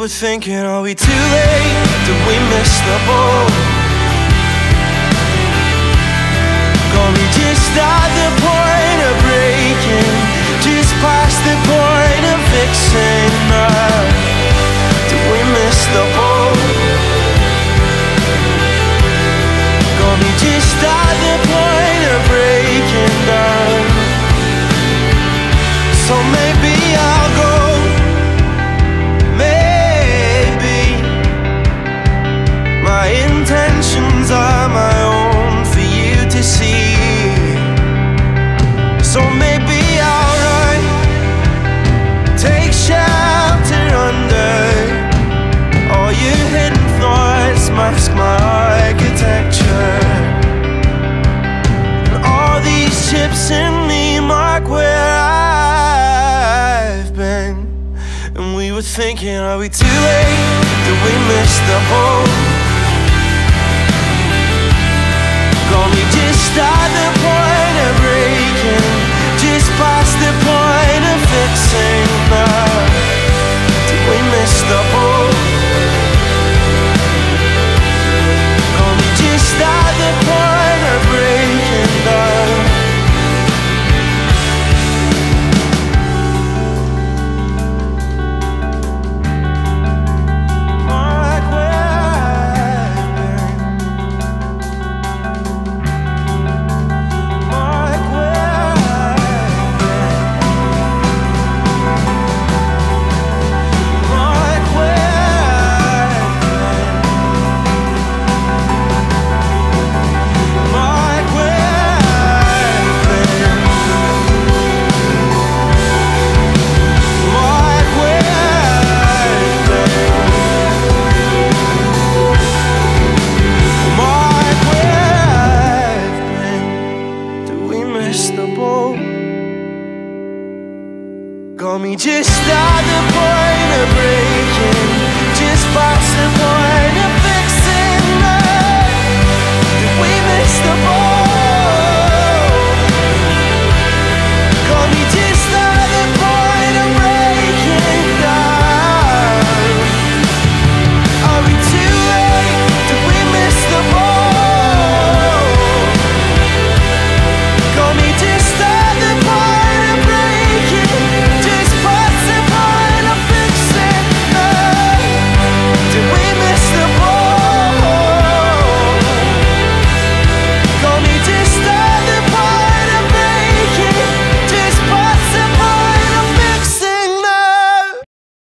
were thinking, are we too late? Did we miss the boat? Got me just at the point of breaking, just past the point of fixing up. Did we miss the boat? Got me just at the point of breaking down. So maybe I'll thinking, are we too late? Did we miss the boat? Me just at the point of breaking, just the point